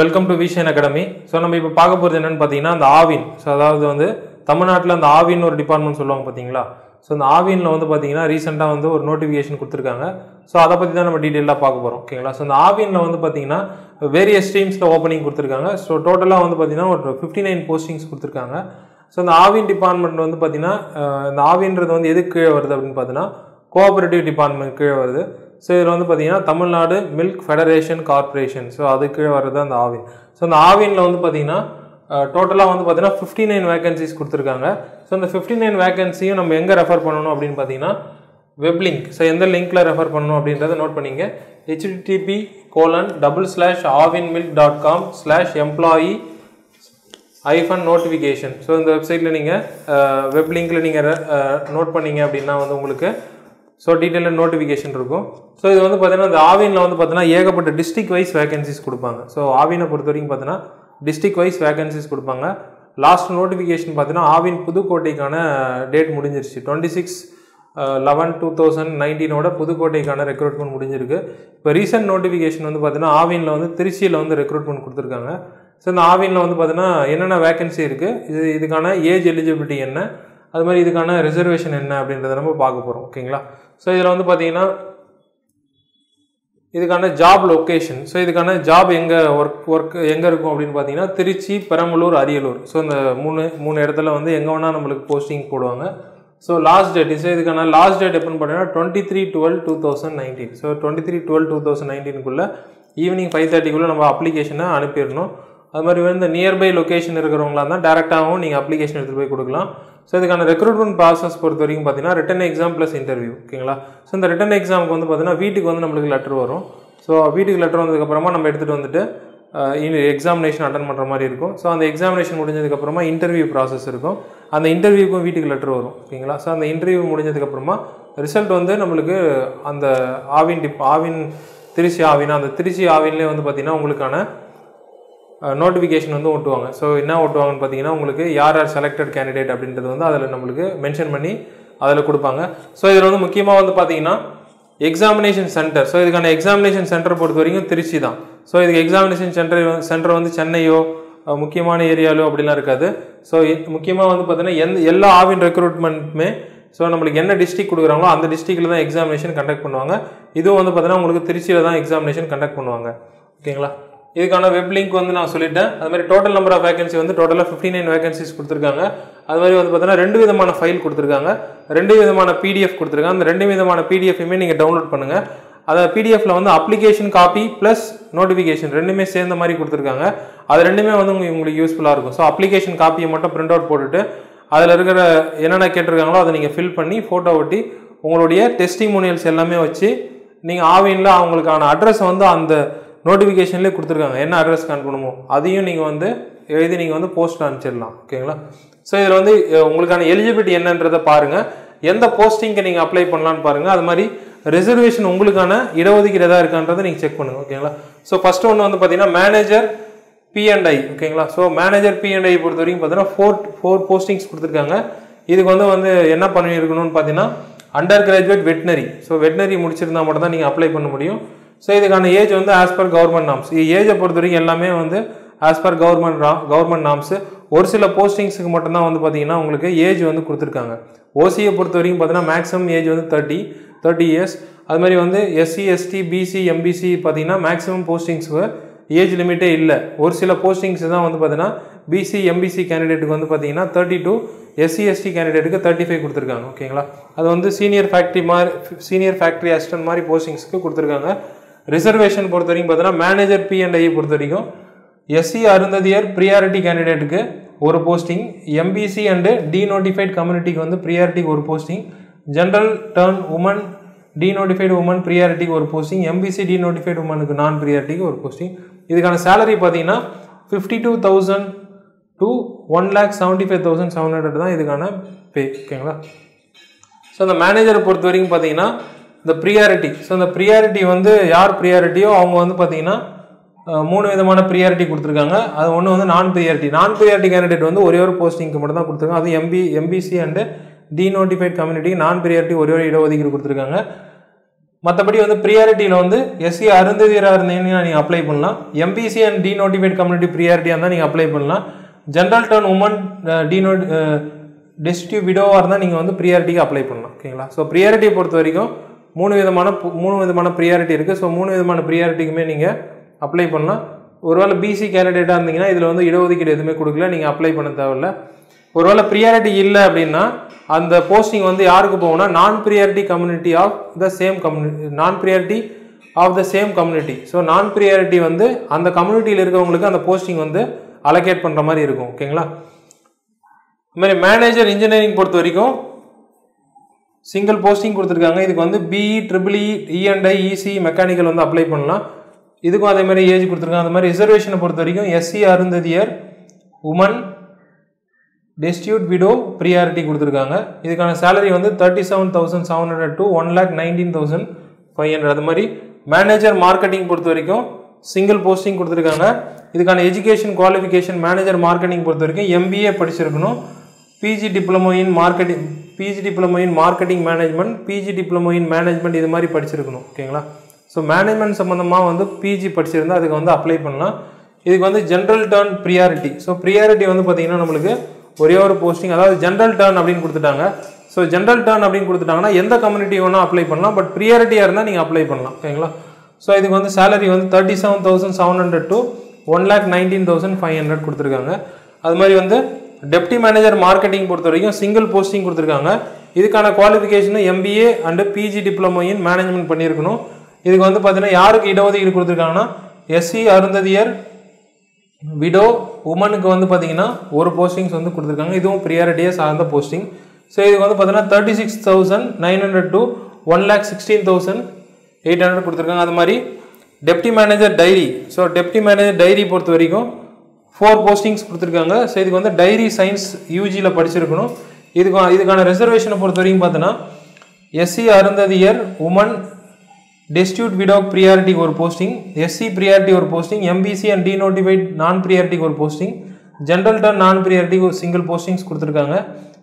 Welcome to Vision Academy so நம்ம இப்போ பார்க்க போகிறது என்னன்னு பார்த்தீங்கன்னா அந்த ஆவின் ஸோ அதாவது வந்து தமிழ்நாட்டில் அந்த ஆவின் ஒரு டிபார்ட்மெண்ட் சொல்லுவாங்க பார்த்தீங்களா? ஸோ அந்த ஆவினில் வந்து பார்த்தீங்கன்னா ரீசெண்டாக வந்து ஒரு நோட்டிஃபிகேஷன் கொடுத்துருக்காங்க. ஸோ அதை பற்றி தான் நம்ம டீட்டெயிலாக பார்க்க போகிறோம் ஓகேங்களா? ஸோ அந்த ஆவினில் வந்து பார்த்தீங்கன்னா வேரியஸ் ஸ்ட்ரீம்ஸில் ஓப்பனிங் கொடுத்துருக்காங்க. ஸோ டோட்டலாக வந்து பார்த்தீங்கன்னா ஒரு ஃபிஃப்டி நைன் போஸ்டிங்ஸ் கொடுத்துருக்காங்க. ஸோ அந்த ஆவின் டிபார்ட்மெண்ட் வந்து பார்த்தீங்கன்னா இந்த ஆவின்றது வந்து எதுக்கு கீழே வருது அப்படின்னு பார்த்தீங்கன்னா கோஆபரேட்டிவ் டிபார்ட்மெண்ட் கீழே வருது. ஸோ இதில் வந்து பார்த்தீங்கன்னா Tamil Nadu milk federation corporation so அது வர்றது அந்த ஆவின். ஸோ அந்த ஆவினில் வந்து பார்த்திங்கன்னா டோட்டலாக வந்து பார்த்தீங்கன்னா ஃபிஃப்டி நைன் வேகன்சிஸ் கொடுத்துருக்காங்க. ஸோ அந்த ஃபிஃப்டி நைன் வேகன்சியும் நம்ம எங்கே ரெஃபர் பண்ணணும் அப்படின்னு பார்த்தீங்கன்னா வெப் லிங்க் ஸோ எந்த லிங்க்கில் ரெஃபர் பண்ணணும் அப்படின்றத நோட் பண்ணிங்க. HTTP colon double slash Aavin milk dot com slash employee hyphen notification so இந்த வெப்சைட்டில் நீங்கள் வெப் லிங்கில் நீங்கள் நோட் பண்ணீங்க அப்படின்னா வந்து உங்களுக்கு ஸோ டீட்டெயிலாக நோட்டிஃபிகேஷன் இருக்கும். ஸோ இது வந்து பார்த்தீங்கன்னா இந்த ஆவினில் வந்து பார்த்தீங்கன்னா ஏகப்பட்ட டிஸ்ட்ரிக் வைஸ் வேகன்சிஸ் கொடுப்பாங்க. ஸோ ஆவினை பொறுத்த வரைக்கும் பார்த்தீங்கன்னா டிஸ்ட்ரிக் வைஸ் வேகன்சிஸ் கொடுப்பாங்க. லாஸ்ட் நோட்டிஃபிகேஷன் பார்த்தீங்கன்னா ஆவின் புதுக்கோட்டைக்கான டேட் முடிஞ்சிருச்சு. Twenty six eleven two thousand நைன்டீனோட புதுக்கோட்டைக்கான ரெக்ரூட்மெண்ட் முடிஞ்சிருக்கு. இப்போ ரீசெண்ட் நோட்டிஃபிகேஷன் வந்து பார்த்தீங்கன்னா ஆவினில் வந்து திருச்சியில் வந்து ரெக்ரூட்மெண்ட் கொடுத்துருக்காங்க. ஸோ இந்த ஆவினில் வந்து பார்த்தீங்கன்னா என்னென்ன வேகன்சி இருக்குது இது இதுக்கான ஏஜ் எலிஜிபிலிட்டி என்ன? அது மாதிரி இதுக்கான ரிசர்வேஷன் என்ன அப்படின்றத நம்ம பார்க்க போகிறோம் ஓகேங்களா ஸோ இதில் வந்து பார்த்தீங்கன்னா இதுக்கான ஜாப் லொக்கேஷன் ஸோ இதுக்கான ஜாப் எங்கே ஒர்க் ஒர்க் எங்கே இருக்கும் அப்படின்னு பார்த்தீங்கன்னா திருச்சி பெரம்பலூர் அரியலூர். ஸோ இந்த மூணு மூணு இடத்துல வந்து எங்கே வேணால் நம்மளுக்கு போஸ்டிங் போடுவாங்க. ஸோ லாஸ்ட் டேட் ஸோ இதுக்கான லாஸ்ட் டேட் எப்போன்னு பார்த்தீங்கன்னா twenty three twelve two thousand nineteen so twenty three twelve two thousand நைன்டீனுக்குள்ளே evening five தேர்ட்டிக்குள்ளே நம்ம அப்ளிகேஷனை அனுப்பிடணும். அது மாதிரி வந்து நியர்பை லொக்கேஷன் இருக்கிறவங்களா இருந்தால் டேரெக்டாகவும் நீங்கள் அப்ளிகேஷன் எடுத்துகிட்டு போய் கொடுக்கலாம். ஸோ இதுக்கான ரெக்ரூட்மெண்ட் ப்ராசஸ் பொறுத்த வரைக்கும் பார்த்தீங்கன்னா ரிட்டன் எக்ஸாம் ப்ளஸ் இன்டர்வியூ ஓகேங்களா ஸோ இந்த ரிட்டன் எக்ஸாமுக்கு வந்து பார்த்தீங்கன்னா வீட்டுக்கு வந்து நம்மளுக்கு லெட்டர் வரும். ஸோ வீட்டுக்கு லெட்டர் வந்ததுக்கப்புறமா நம்ம எடுத்துகிட்டு வந்துட்டு எக்ஸாமினேஷன் அட்டன் பண்ணுற மாதிரி இருக்கும். ஸோ அந்த எக்ஸாமினேஷன் முடிஞ்சதுக்கப்புறமா இன்டர்வியூ ப்ராசஸ் இருக்கும். அந்த இன்டர்வியூக்கும் வீட்டுக்கு லெட்டர் வரும் ஓகேங்களா ஸோ அந்த இன்டர்வியூ முடிஞ்சதுக்கப்புறமா ரிசல்ட் வந்து நம்மளுக்கு அந்த ஆவின் டிப் ஆவின் திருச்சி ஆவின் அந்த திருச்சி ஆவின்லேயே வந்து பார்த்திங்கன்னா உங்களுக்கான நோட்டிஃபிகேஷன் வந்து ஓட்டுவாங்க ஸோ என்ன ஓட்டுவாங்கன்னு பார்த்தீங்கன்னா உங்களுக்கு யார் யார் செலக்டட் கேண்டிடேட் அப்படின்றது வந்து அதில் நம்மளுக்கு மென்ஷன் பண்ணி அதில் கொடுப்பாங்க. ஸோ இதில் வந்து முக்கியமாக வந்து பார்த்தீங்கன்னா எக்ஸாமினேஷன் சென்டர் ஸோ இதுக்கான எக்ஸாமினேஷன் சென்டர் பொறுத்த வரைக்கும் திருச்சி தான். ஸோ இதுக்கு எக்ஸாமினேஷன் சென்டர் சென்டர் வந்து சென்னையோ முக்கியமான ஏரியாலோ அப்படிலாம் இருக்காது. ஸோ முக்கியமாக வந்து பார்த்தீங்கன்னா எந்த எல்லா ஆவின் ரெக்ரூட்மெண்ட்டுமே ஸோ நம்மளுக்கு என்ன டிஸ்ட்ரிக் கொடுக்குறாங்களோ அந்த டிஸ்ட்ரிக்டில் தான் எக்ஸாமினேஷன் கண்டக்ட் பண்ணுவாங்க. இதுவும் வந்து பார்த்தீங்கன்னா உங்களுக்கு திருச்சியில் தான் எக்ஸாமினேஷன் கண்டக்ட் பண்ணுவாங்க. ஓகேங்களா? இதுக்கான வெப் லிங்க் வந்து நான் சொல்லிட்டேன். அது மாதிரி டோட்டல் நம்பர் ஆஃப் வேகன்சி வந்து டோட்டலாக ஃபிஃப்டி நைன் வேகன்சிஸ் கொடுத்துருக்காங்க. அது மாதிரி வந்து பார்த்தீங்கன்னா ரெண்டு விதமான ஃபைல் கொடுத்துருக்காங்க. ரெண்டு விதமான பிடிஎஃப் கொடுத்துருக்காங்க. அந்த ரெண்டு விதமான பிடிஎஃப்மே நீங்கள் டவுன்லோட் பண்ணுங்கள் அதை பிடிஎஃப்பில் வந்து அப்ளிகேஷன் காப்பி ப்ளஸ் நோட்டிஃபிகேஷன் ரெண்டுமே சேர்ந்த மாதிரி கொடுத்துருக்காங்க. அது ரெண்டுமே வந்து உங்களுக்கு உங்களுக்கு யூஸ்ஃபுல்லாக இருக்கும். ஸோ அப்ளிகேஷன் காப்பியை மட்டும் பிரிண்ட் அவுட் போட்டுட்டு அதில் இருக்கிற என்னென்ன கேட்டிருக்காங்களோ அதை நீங்கள் ஃபில் பண்ணி ஃபோட்டோ ஒட்டி உங்களுடைய டெஸ்டிமோனியல்ஸ் எல்லாமே வச்சு நீங்கள் ஆவினில் அவங்களுக்கான அட்ரஸ் வந்து அந்த நோட்டிஃபிகேஷன்லேயே கொடுத்துருக்காங்க. என்ன அட்ரஸ்க்கு அனுப்பணுமோ அதையும் நீங்கள் வந்து எழுதி நீங்கள் வந்து போஸ்ட்டில் அனுப்பிச்சிடலாம். ஓகேங்களா ஸோ இதில் வந்து உங்களுக்கான எலிஜிபிலிட்டி என்னன்றதை பாருங்கள் எந்த போஸ்டிங்க்கு நீங்கள் அப்ளை பண்ணலான்னு பாருங்கள் அது மாதிரி ரிசர்வேஷன் உங்களுக்கான இடஒதுக்கீடு எதாவது இருக்கான்றதை நீங்கள் செக் பண்ணுங்கள் ஓகேங்களா ஸோ ஃபஸ்ட்டு ஒன்று வந்து பார்த்தீங்கன்னா மேனேஜர் பிஎன்ஐ ஓகேங்களா ஸோ மேனேஜர் பிஎன்ஐ பொறுத்த வரைக்கும் பார்த்தீங்கன்னா ஃபோர் ஃபோர் போஸ்டிங்ஸ் கொடுத்துருக்காங்க. இதுக்கு வந்து வந்து என்ன பண்ணியிருக்கணும்னு பார்த்தீங்கன்னா under graduate veterinary so veterinary முடிச்சிருந்தா மட்டும் தான் நீங்கள் அப்ளை பண்ண முடியும். ஸோ இதுக்கான ஏஜ் வந்து ஆஸ் பர் கவர்மெண்ட் நாம்ஸ் ஏஜை பொறுத்த வரைக்கும் எல்லாமே வந்து as per government government norms ஒரு சில போஸ்டிங்ஸுக்கு மட்டும்தான் வந்து பார்த்தீங்கன்னா உங்களுக்கு ஏஜ் வந்து கொடுத்துருக்காங்க. ஓசியை பொறுத்த வரைக்கும் பார்த்தீங்கன்னா மேக்ஸிமம் ஏஜ் வந்து தேர்ட்டி தேர்ட்டி இயர்ஸ் அது மாதிரி வந்து எஸ்சி எஸ்டி பிசி எம்பிசி பார்த்தீங்கன்னா மேக்ஸிமம் போஸ்டிங்ஸுக்கு ஏஜ் லிமிட்டே இல்லை. ஒரு சில போஸ்டிங்ஸ் தான் வந்து பார்த்தீங்கன்னா பிசி எம்பிசி கேண்டிடேட்டுக்கு வந்து பார்த்தீங்கன்னா தேர்ட்டி டூ எஸ்சி எஸ்டி கேண்டிடேட்டுக்கு தேர்ட்டி ஃபைவ் கொடுத்துருக்காங்க. ஓகேங்களா அது வந்து சீனியர் ஃபேக்ட்ரி மாதிரி சீனியர் ஃபேக்ட்ரி அசிஸ்டன்ட் மாதிரி போஸ்டிங்ஸ்க்கு கொடுத்துருக்காங்க. ரிசர்வேஷன் பொறுத்த வரைக்கும் பார்த்தீங்கன்னா மேனேஜர் பிஎன்ஐ பொறுத்த வரைக்கும் எஸ்சி அருந்ததியர் ப்ரியாரிட்டி கேண்டிடேட்டுக்கு ஒரு போஸ்டிங் எம்பிசி அண்டு டீநோட்டிஃபைட் கம்யூனிட்டிக்கு வந்து ப்ரியாரிட்டிக்கு ஒரு posting general turn woman denotified woman ப்ரியாரிட்டிக்கு ஒரு போஸ்டிங் எம்பிசி டீநோட்டிஃபைடு உமனுக்கு நான் ப்ரியாரிட்டிக்கு ஒரு போஸ்டிங் இதுக்கான சேலரி பார்த்தீங்கன்னா fifty two thousand to one lakh seventy five thousand seven hundred தான் இதுக்கான பே ஓகேங்களா ஸோ அந்த மேனேஜரை பொறுத்த வரைக்கும் பார்த்தீங்கன்னா இந்த ப்ரியாரிட்டி ஸோ இந்த ப்ரியாரிட்டி வந்து யார் ப்ரியாரிட்டியோ அவங்க வந்து பார்த்தீங்கன்னா மூணு விதமான ப்ரியாரிட்டி கொடுத்துருக்காங்க. அது ஒன்று வந்து நான் ப்ரியாரிட்டி நான் ப்ரியாரிட்டி கேண்டிடேட் வந்து ஒரே ஒரு போஸ்டிங்க்கு மட்டும் தான் கொடுத்துருக்காங்க. அது எம்பி எம்பிசி அண்டு டீநோட்டிஃபைட் கம்யூனிட்டிக்கு நான் ப்ரியாரிட்டி ஒரே ஒரு இடஒதுக்கீடு கொடுத்துருக்காங்க. மற்றபடி வந்து ப்ரியாரிட்டியில் வந்து எஸ்சி அருந்ததியராக இருந்தீங்கன்னா நீங்கள் அப்ளை பண்ணலாம். எம்பிசி அண்ட் டிநோட்டிஃபைட் கம்யூனிட்டி ப்ரியாரிட்டியாக இருந்தால் நீங்கள் அப்ளை பண்ணலாம். ஜென்ரல் டர்ன் உமன் டிநோட் டெஸ்டிவ் விடோவாக இருந்தால் நீங்கள் வந்து ப்ரியாரிட்டிக்கு அப்ளை பண்ணலாம். ஓகேங்களா? ஸோ ப்ரியாரிட்டியை பொறுத்த வரைக்கும் மூணு விதமான பு- மூணு விதமான ப்ரியாரிட்டி இருக்குது ஸோ மூணு விதமான ப்ரியாரிட்டிக்குமே நீங்கள் அப்ளை பண்ணலாம். ஒருவேளை பிசி கேண்டிடேட்டாக இருந்தீங்கன்னா இதில் வந்து இடஒதுக்கீடு எதுவுமே கொடுக்கல. நீங்கள் அப்ளை பண்ண தேவையில்ல. ஒருவேளை ப்ரியாரிட்டி இல்லை அப்படின்னா அந்த போஸ்டிங் வந்து யாருக்கு போகும்னா non priority community of the same community non priority of the same community so non priority வந்து அந்த கம்யூனிட்டியில் இருக்கவங்களுக்கு அந்த போஸ்டிங் வந்து அலோகேட் பண்ணுற மாதிரி இருக்கும். ஓகேங்களா இதுமாதிரி மேனேஜர் இன்ஜினியரிங் பொறுத்த வரைக்கும் சிங்கிள் போஸ்டிங் கொடுத்துருக்காங்க. இதுக்கு வந்து BE triple E E and I EC mechanical வந்து அப்ளை பண்ணலாம். இதுக்கும் அதே மாதிரி ஏஜ் கொடுத்துருக்காங்க. அந்த மாதிரி ரிசர்வேஷனை பொறுத்த வரைக்கும் SC Arunthathiyar woman destitute widow priority கொடுத்துருக்காங்க. இதுக்கான சேலரி வந்து thirty seven thousand seven hundred to one lakh nineteen thousand five hundred அது மாதிரி மேனேஜர் மார்க்கெட்டிங் பொறுத்த வரைக்கும் சிங்கிள் போஸ்டிங் கொடுத்துருக்காங்க. இதுக்கான எஜுகேஷன் குவாலிஃபிகேஷன் மேனேஜர் மார்க்கெட்டிங் பொறுத்த வரைக்கும் எம்பிஏ படிச்சிருக்கணும். PG diploma in marketing PG diploma in marketing management PG diploma in management இது மாதிரி படிச்சிருக்கணும் ஓகேங்களா ஸோ மேனேஜ்மெண்ட் சம்மந்தமாக வந்து பிஜி படிச்சிருந்தால் அதுக்கு வந்து அப்ளை பண்ணலாம். இதுக்கு வந்து general turn priority so priority வந்து பார்த்திங்கன்னா நம்மளுக்கு ஒரே ஒரு போஸ்டிங் அதாவது ஜென்ரல் டர்ன் அப்படின்னு கொடுத்துட்டாங்க. ஸோ ஜென்ரல் டர்ன் அப்படின்னு கொடுத்துட்டாங்கன்னா எந்த கம்யூனிட்டி வேணால் அப்ளை பண்ணலாம் பட் ப்ரியாரிட்டியாக இருந்தால் நீங்கள் அப்ளை பண்ணலாம் ஓகேங்களா ஸோ இதுக்கு வந்து சேலரி வந்து thirty seven thousand seven hundred to one lakh nineteen thousand five hundred கொடுத்துருக்காங்க. அது மாதிரி வந்து டெப்டி மேனேஜர் மார்க்கெட்டிங் பொறுத்த வரைக்கும் சிங்கிள் போஸ்டிங் கொடுத்துருக்காங்க. இதுக்கான குவாலிஃபிகேஷனும் MBA and PG diploma in management பண்ணியிருக்கணும். இதுக்கு வந்து பார்த்தீங்கன்னா யாருக்கு இடஒதுக்கீடு கொடுத்துருக்காங்கன்னா எஸ்சி அருந்ததியர் விடோ உமனுக்கு வந்து பார்த்தீங்கன்னா ஒரு போஸ்டிங்ஸ் வந்து கொடுத்துருக்காங்க. இதுவும் ப்ரியாரிட்டியாக சார்ந்த போஸ்டிங் ஸோ இதுக்கு வந்து பார்த்தீங்கன்னா thirty six thousand nine hundred to one lakh sixteen thousand eight hundred கொடுத்துருக்காங்க. அது மாதிரி deputy manager dairy so deputy manager dairy பொறுத்த வரைக்கும் ஃபோர் போஸ்டிங்ஸ் கொடுத்துருக்காங்க. ஸோ இதுக்கு வந்து டைரி சயின்ஸ் யூஜியில் படிச்சிருக்கணும். இதுக்கு இதுக்கான ரிசர்வேஷனை பொறுத்த வரைக்கும் பார்த்தோன்னா SC Arunthathiyar woman destitute widow ப்ரியாரிட்டிக்கு ஒரு போஸ்டிங் எஸ்சி ப்ரியாரிட்டி ஒரு posting MBC and denotified non ப்ரியாரிட்டிக்கு ஒரு போஸ்டிங் ஜென்ரல் டர்ன் நான் ப்ரியாரிட்டிக்கு ஒரு சிங்கிள் போஸ்டிங்ஸ் கொடுத்துருக்காங்க.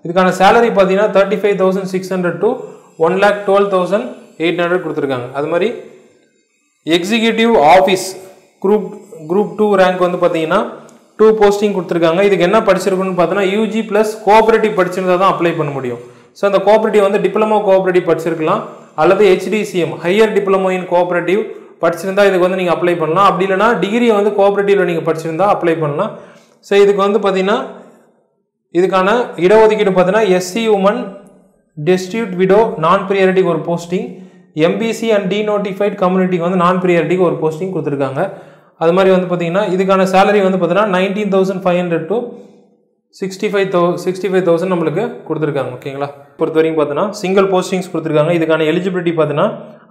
இதுக்கான சேலரி பார்த்தீங்கன்னா thirty five thousand six hundred to one lakh twelve thousand eight hundred கொடுத்துருக்காங்க. அது மாதிரி executive office group group two rank வந்து பார்த்தீங்கன்னா டூ போஸ்டிங் கொடுத்துருக்காங்க. இதுக்கு என்ன படிச்சிருக்குன்னு பார்த்தோன்னா யூஜி ப்ளஸ் கோஆபரேட்டிவ் படிச்சிருந்தா தான் அப்ளை பண்ண முடியும். ஸோ அந்த கோஆபரேட்டிவ் வந்து டிப்ளமோ கோஆபரேட்டிவ் படிச்சிருக்கலாம். அல்லது HDCM higher diploma in cooperative படிச்சிருந்தா இதுக்கு வந்து நீங்கள் அப்ளை பண்ணலாம். அப்படி இல்லைனா டிகிரியை வந்து கோஆபரேட்டிவ்ல நீங்கள் படிச்சிருந்தா அப்ளை பண்ணலாம். ஸோ இதுக்கு வந்து பார்த்தீங்கன்னா இதுக்கான இடஒதுக்கீடு பார்த்தீங்கன்னா எஸ்சி உமன் டெஸ்டியூட் விடோ நான் ப்ரியாரிட்டிக்கு ஒரு போஸ்டிங் எம்பிசி அண்ட் டிநோட்டிஃபைட் கம்யூனிட்டிக்கு வந்து நான் ப்ரியாரிட்டிக்கு ஒரு போஸ்டிங் கொடுத்துருக்காங்க. அது மாதிரி வந்து பார்த்தீங்கன்னா இதுக்கான சேலரி வந்து பார்த்தீங்கன்னா nineteen thousand five hundred to sixty five thou sixty five thousand நம்மளுக்கு கொடுத்துருக்காங்க ஓகேங்களா பொறுத்த வரைக்கும் பார்த்தீங்கன்னா சிங்கிள் போஸ்டிங்ஸ் கொடுத்துருக்காங்க. இதுக்கான எலிஜிபிலிட்டி பார்த்தீங்கன்னா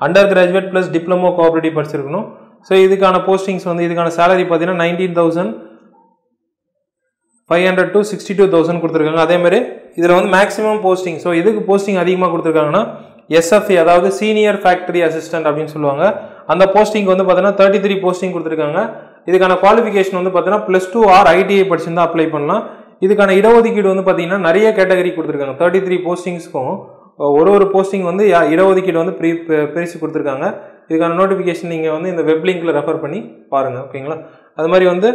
under graduate plus diploma cooperative படிச்சிருக்கணும். ஸோ இதுக்கான போஸ்டிங்ஸ் வந்து இதுக்கான சேலரி பார்த்தீங்கன்னா nineteen thousand five hundred to sixty two thousand கொடுத்துருக்காங்க அதேமாதிரி இதில் வந்து மேக்ஸிமம் போஸ்டிங் ஸோ எதுக்கு போஸ்டிங் அதிகமாக கொடுத்துருக்காங்கன்னா எஸ்எஃப்இ அதாவது சீனியர் ஃபேக்டரி அசிஸ்டன்ட் அப்படின்னு சொல்லுவாங்க. அந்த போஸ்டிங் வந்து பார்த்தீங்கன்னா தேர்ட்டி த்ரீ போஸ்டிங் கொடுத்துருக்காங்க. இதுக்கான குவாலிஃபிகேஷன் வந்து பார்த்தீங்கன்னா ப்ளஸ் டூ ஆர் ஐடிஐ படிச்சிருந்தா அப்ளை பண்ணலாம். இதுக்கான இடஒதுக்கீடு வந்து பார்த்தீங்கன்னா நிறைய கேட்டகரி கொடுத்துருக்காங்க. தேர்ட்டி த்ரீ போஸ்டிங்ஸ்க்கும் ஒரு ஒரு போஸ்டிங் வந்து யா- இடஒதுக்கீடு வந்து ப்ரீ பிரித்து கொடுத்துருக்காங்க. இதுக்கான நோட்டிஃபிகேஷன் நீங்கள் வந்து இந்த வெப் லிங்கில் ரெஃபர் பண்ணி பாருங்கள் ஓகேங்களா அது மாதிரி வந்து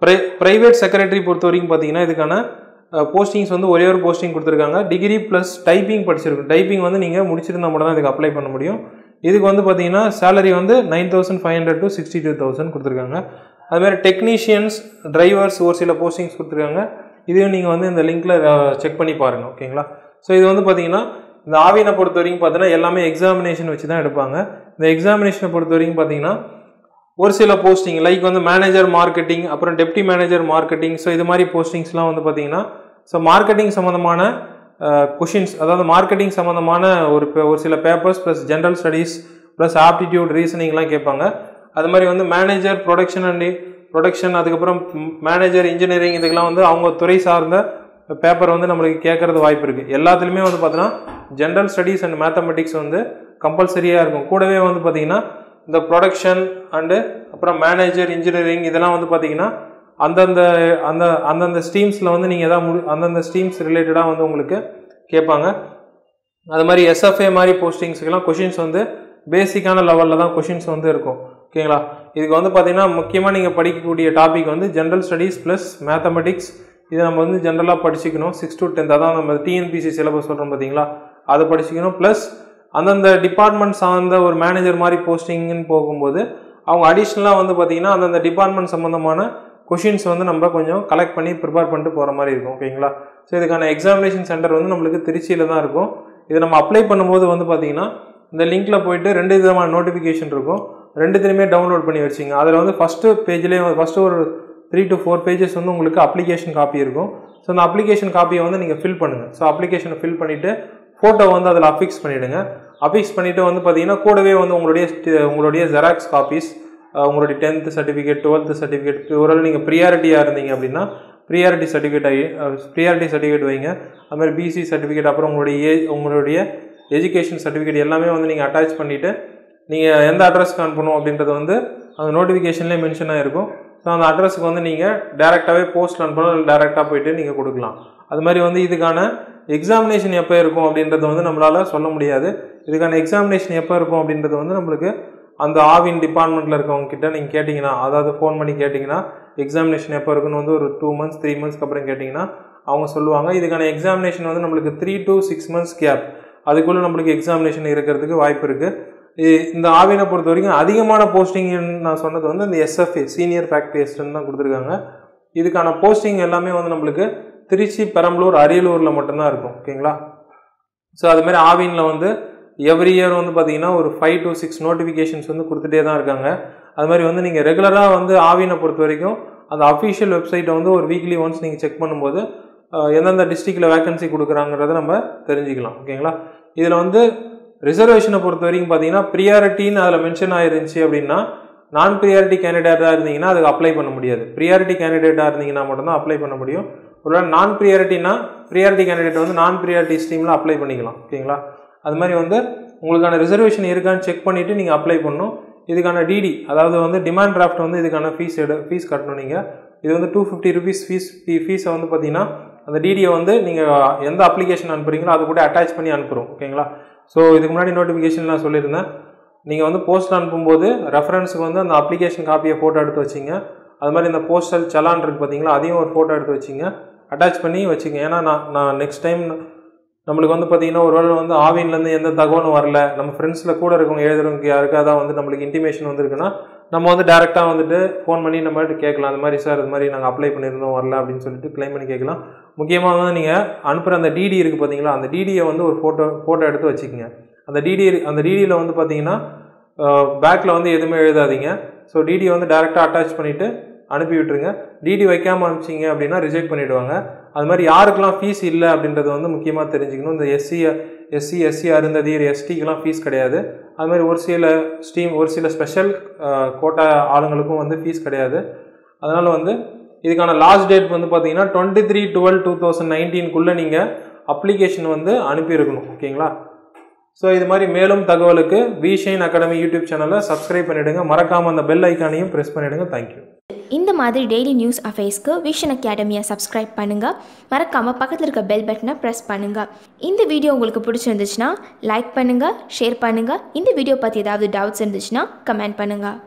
ப்ரை ப்ரைவேட் செக்ரட்டரி பொறுத்த வரைக்கும் பார்த்தீங்கன்னா இதுக்கான போஸ்டிங்ஸ் வந்து ஒரே ஒரு போஸ்டிங் கொடுத்துருக்காங்க. டிகிரி ப்ளஸ் டைப்பிங் படிச்சிருக்கும். டைப்பிங் வந்து நீங்கள் முடிச்சிருந்தா மட்டும் தான் இதுக்கு அப்ளை பண்ண முடியும். இதுக்கு வந்து பார்த்தீங்கன்னா சேலரி வந்து nine thousand five hundred to sixty two thousand கொடுத்துருக்காங்க அதுமாதிரி டெக்னீஷியன்ஸ் டிரைவர்ஸ் ஒரு சில போஸ்டிங்ஸ் கொடுத்துருக்காங்க. இதையும் நீங்கள் வந்து இந்த லிங்கில் செக் பண்ணி பாருங்கள் ஓகேங்களா ஸோ இது வந்து பார்த்தீங்கன்னா இந்த ஆவியனை பொறுத்த வரைக்கும் பார்த்தீங்கன்னா எல்லாமே எக்ஸாமினேஷன் வச்சு தான் எடுப்பாங்க. இந்த எக்ஸாமினேஷனை பொறுத்த வரைக்கும் பார்த்தீங்கன்னா ஒரு சில போஸ்டிங் லைக் வந்து மேனேஜர் மார்க்கெட்டிங் அப்புறம் டெப்டி மேனேஜர் மார்க்கெட்டிங் ஸோ இது மாதிரி போஸ்டிங்ஸ்லாம் வந்து பார்த்தீங்கன்னா ஸோ மார்க்கெட்டிங் சம்மந்தமான கொஷின்ஸ் அதாவது மார்க்கெட்டிங் சம்மந்தமான ஒரு ஒரு சில papers plus general studies plus aptitude ரீசனிங்லாம் கேட்பாங்க. அது மாதிரி வந்து மேனேஜர் ப்ரொடக்ஷன் அண்ட் ப்ரொடக்ஷன் அதுக்கப்புறம் மேனேஜர் இன்ஜினியரிங் இதுக்கெல்லாம் வந்து அவங்க துறை சார்ந்த பேப்பர் வந்து நம்மளுக்கு கேட்கறது வாய்ப்பு இருக்குது எல்லாத்துலேயுமே வந்து பார்த்தீங்கன்னா ஜென்ரல் ஸ்டடீஸ் அண்ட் மேத்தமெட்டிக்ஸ் வந்து கம்பல்சரியாக இருக்கும். கூடவே வந்து பார்த்தீங்கன்னா இந்த ப்ரொடக்ஷன் அண்டு அப்புறம் மேனேஜர் இன்ஜினியரிங் இதெல்லாம் வந்து பார்த்தீங்கன்னா அந்தந்த அந்த அந்தந்த ஸ்ட்ரீம்ஸில் வந்து நீங்கள் எதாவது முடி அந்தந்த ஸ்ட்ரீம்ஸ் ரிலேட்டடாக வந்து உங்களுக்கு கேட்பாங்க. அது மாதிரி எஸ்எஃப்ஏ மாதிரி போஸ்டிங்ஸுக்கெல்லாம் கொஷின்ஸ் வந்து பேசிக்கான லெவலில் தான் கொஷின்ஸ் வந்து இருக்கும். ஓகேங்களா இதுக்கு வந்து பார்த்தீங்கன்னா முக்கியமாக நீங்கள் படிக்கக்கூடிய டாபிக் வந்து ஜென்ரல் ஸ்டடீஸ் ப்ளஸ் மேத்தமெட்டிக்ஸ் இதை நம்ம வந்து ஜென்ரலாக படிச்சுக்கணும். சிக்ஸ் டு டென்த் அதான் நம்ம டிஎன்பிசி சிலபஸ் சொல்கிறோம் பார்த்தீங்களா அதை படிச்சுக்கணும். ப்ளஸ் அந்தந்த டிபார்ட்மெண்ட் சார்ந்த ஒரு மேனேஜர் மாதிரி போஸ்டிங்னு போகும்போது அவங்க அடிஷ்னலாக வந்து பார்த்தீங்கன்னா அந்தந்த டிபார்ட்மெண்ட் சம்மந்தமான கொஷின்ஸ் வந்து நம்ம கொஞ்சம் கலெக்ட் பண்ணி ப்ரிப்பேர் பண்ணிட்டு போகிற மாதிரி இருக்கும் ஓகேங்களா ஸோ இதுக்கான எக்ஸாமினேஷன் சென்டர் வந்து நம்மளுக்கு திருச்சியில் தான் இருக்கும். இதை நம்ம அப்ளை பண்ணும்போது வந்து பார்த்தீங்கன்னா இந்த லிங்க்கில் போயிட்டு ரெண்டு விதமான நோட்டிஃபிகேஷன் இருக்கும். ரெண்டுத்தையுமே டவுன்லோட் பண்ணி வச்சிங்க. அதில் வந்து ஃபஸ்ட்டு பேஜ்லேயே ஃபஸ்ட்டு ஒரு த்ரீ டு ஃபோர் பேஜஸ் வந்து உங்களுக்கு அப்ளிகேஷன் காப்பி இருக்கும். ஸோ அந்த அப்ளிகேஷன் காப்பியை வந்து நீங்கள் ஃபில் பண்ணுங்கள் ஸோ அப்ளிகேஷனை ஃபில் பண்ணிவிட்டு ஃபோட்டோ வந்து அதில் அஃபிக்ஸ் பண்ணிவிடுங்க அஃபிக்ஸ் பண்ணிவிட்டு வந்து பார்த்தீங்கன்னா கூடவே வந்து உங்களுடைய உங்களுடைய ஜெராக்ஸ் காப்பீஸ் உங்களுடைய டென்த்து சர்டிஃபிகேட் டுவெல்த்து சர்டிஃபிகேட் ஒருவேளை நீங்கள் ப்ரியாரிட்டியாக இருந்தீங்க அப்படின்னா ப்ரியாரிட்டி சர்டிஃபிகேட் ஆகி ப்ரியாரிட்டி சர்டிஃபிகேட் வைங்க. அதுமாதிரி பிசி சர்டிஃபிகேட் அப்புறம் உங்களுடைய ஏ உங்களுடைய எஜுகேஷன் சர்டிஃபிகேட் எல்லாமே வந்து நீங்கள் அட்டாச் பண்ணிவிட்டு நீங்கள் எந்த அட்ரஸ்க்கு அனுப்பணும் அப்படின்றது வந்து அந்த நோட்டிஃபிகேஷன்லேயே மென்ஷனாக இருக்கும். ஸோ அந்த அட்ரஸுக்கு வந்து நீங்கள் டேரெக்டாகவே போஸ்ட் அனுப்பணும் இல்லை டேரெக்டாக போயிட்டு நீங்கள் கொடுக்கலாம். அது மாதிரி வந்து இதுக்கான எக்ஸாமினேஷன் எப்போ இருக்கும் அப்படின்றத வந்து நம்மளால் சொல்ல முடியாது. இதுக்கான எக்ஸாமினேஷன் எப்போ இருக்கும் அப்படின்றது வந்து நம்மளுக்கு அந்த ஆவின் டிபார்ட்மெண்ட்டில் இருக்கவங்க கிட்ட நீங்கள் கேட்டிங்கன்னா அதாவது ஃபோன் பண்ணி கேட்டிங்கன்னா எக்ஸாமினேஷன் எப்போ இருக்குன்னு வந்து ஒரு டூ மந்த்ஸ் த்ரீ மந்த்ஸ்க்கு அப்புறம் கேட்டிங்கன்னா அவங்க சொல்லுவாங்க. இதுக்கான எக்ஸாமினேஷன் வந்து நம்மளுக்கு three to six months gap அதுக்குள்ளே நம்மளுக்கு எக்ஸாமினேஷன் இருக்கிறதுக்கு வாய்ப்பு இருக்குது இந்த ஆவினை பொறுத்த வரைக்கும் அதிகமான போஸ்டிங் நான் சொன்னது வந்து இந்த எஸ்எஃப்ஏ சீனியர் ஃபேக்ட்ரி அசிஸ்டன்ட் தான் கொடுத்துருக்காங்க. இதுக்கான போஸ்டிங் எல்லாமே வந்து நம்மளுக்கு திருச்சி பெரம்பலூர் அரியலூரில் மட்டும்தான் இருக்கும். ஓகேங்களா? ஸோ அதுமாரி ஆவினில் வந்து எவ்ரி இயர் வந்து பார்த்தீங்கன்னா ஒரு ஃபைவ் டு சிக்ஸ் நோட்டிஃபிகேஷன்ஸ் வந்து கொடுத்துட்டே தான் இருக்காங்க. அது மாதிரி வந்து நீங்கள் ரெகுலராக வந்து ஆவினை பொறுத்த வரைக்கும் அந்த அஃபிஷியல் வெப்சைட்டை வந்து ஒரு வீக்லி ஒன்ஸ் நீங்கள் செக் பண்ணும்போது எந்தெந்த டிஸ்ட்ரிக்டில் வேகன்சி கொடுக்குறாங்கிறத நம்ம தெரிஞ்சுக்கலாம். ஓகேங்களா? இதில் வந்து ரிசர்வேஷனை பொறுத்த வரைக்கும் பார்த்தீங்கன்னா ப்ரியாரிட்டின்னு அதில் மென்ஷன் ஆயிருந்துச்சு அப்படின்னா நான் ப்ரியாரிட்டி கேண்டிடேட்டாக இருந்தீங்கன்னா அதுக்கு அப்ளை பண்ண முடியாது. ப்ரியாரிட்டி கேண்டிடேட்டாக இருந்தீங்கன்னா மட்டும்தான் அப்ளை பண்ண முடியும். ஒருவேளை நான் ப்ரியாரிட்டினா ப்ரியாரிட்டி கேண்டிடேட் வந்து நான் ப்ரியாரிட்டி ஸ்ட்ரீமில் அப்ளை பண்ணிக்கலாம் ஓகேங்களா? அது மாதிரி வந்து உங்களுக்கான ரிசர்வேஷன் இருக்கான்னு செக் பண்ணிவிட்டு நீங்கள் அப்ளை பண்ணணும். இதுக்கான டிடி அதாவது வந்து டிமாண்ட் டிராஃப்ட் வந்து இதுக்கான ஃபீஸ் எடு ஃபீஸ் கட்டணும் நீங்கள் இது வந்து டூ ஃபிஃப்டி ருபீஸ் ஃபீஸ் ஃபீஸை வந்து பார்த்தீங்கன்னா அந்த டிடியை வந்து நீங்கள் எந்த அப்ளிகேஷன் அனுப்புறீங்களோ அது கூட அட்டாச் பண்ணி அனுப்புகிறோம் ஓகேங்களா? ஸோ இதுக்கு முன்னாடி நோட்டிஃபிகேஷன் நான் சொல்லியிருந்தேன். நீங்கள் வந்து போஸ்ட் அனுப்பும்போது ரெஃபரன்ஸுக்கு வந்து அந்த அப்ளிகேஷன் காப்பியை ஃபோட்டோ எடுத்து வச்சிங்க. அது மாதிரி இந்த போஸ்டல் சலான் இருக்குது பார்த்தீங்களா அதையும் ஒரு ஃபோட்டோ எடுத்து வச்சிங்க. அட்டாச் பண்ணி வச்சுங்க. ஏன்னா நான் நான் நெக்ஸ்ட் டைம் நம்மளுக்கு வந்து பார்த்தீங்கன்னா ஒரு வேளை வந்து ஆவின்லேருந்து எந்த தகவலும் வரல நம்ம ஃப்ரெண்ட்ஸில் கூட இருக்கவங்க எழுதுறவங்க யாருக்காவது வந்து நம்மளுக்கு இன்டிமேஷன் வந்துருக்குன்னா நம்ம வந்து டேரெக்டாக வந்துட்டு ஃபோன் பண்ணி நம்ம கேட்கலாம். அந்த மாதிரி சார் இது மாதிரி நாங்கள் அப்ளை பண்ணியிருந்தோம் வரல அப்படின்னு சொல்லிட்டு க்ளைம் பண்ணி கேட்கலாம். முக்கியமாக வந்து நீங்கள் அனுப்புகிற அந்த டிடி இருக்குது பார்த்தீங்களா அந்த டிடியை வந்து ஒரு ஃபோட்டோ ஃபோட்டோ எடுத்து வச்சுக்கோங்க. அந்த டிடி அந்த டிடியில் வந்து பார்த்தீங்கன்னா பேக்கில் வந்து எதுவுமே எழுதாதீங்க. ஸோ டிடியை வந்து டேரெக்டாக அட்டாச் பண்ணிவிட்டு அனுப்பி விட்டுருங்க டிடி வைக்காமல் அனுப்பிச்சிங்க அப்படின்னா ரிஜெக்ட் பண்ணிவிடுவாங்க அது மாதிரி யாருக்கெல்லாம் ஃபீஸ் இல்லை அப்படின்றத வந்து முக்கியமாக தெரிஞ்சுக்கணும். இந்த எஸ்சி எஸ்சி எஸ்சி அருந்ததீர் எஸ்டிக்கெலாம் ஃபீஸ் கிடையாது. அது மாதிரி ஒரு சில ஸ்டீம் ஒரு சில ஸ்பெஷல் கோட்டா ஆளுங்களுக்கும் வந்து ஃபீஸ் கிடையாது. அதனால் வந்து இதுக்கான லாஸ்ட் டேட் வந்து பார்த்தீங்கன்னா twenty three twelve two thousand நைன்டீன்குள்ளே நீங்கள் அப்ளிகேஷன் வந்து அனுப்பியிருக்கணும். ஓகேங்களா? ஸோ இது மாதிரி மேலும் தகவலுக்கு விஷைன் அகாடமி யூடியூப் சேனலை சப்ஸ்கிரைப் பண்ணிவிடுங்க மறக்காமல் அந்த பெல் ஐக்கானையும் ப்ரெஸ் பண்ணிவிடுங்க தேங்க்யூ மாதிரி டெய்லி நியூஸ் அஃபேர்ஸ்க்கு விஷன் அகாடமியை சப்ஸ்கிரைப் பண்ணுங்கள் மறக்காமல் பக்கத்தில் இருக்க பெல் பட்டனை ப்ரெஸ் பண்ணுங்கள் இந்த வீடியோ உங்களுக்கு பிடிச்சிருந்துச்சுன்னா லைக் பண்ணுங்கள் ஷேர் பண்ணுங்கள் இந்த வீடியோ பற்றி ஏதாவது டவுட்ஸ் இருந்துச்சுன்னா கமெண்ட் பண்ணுங்கள்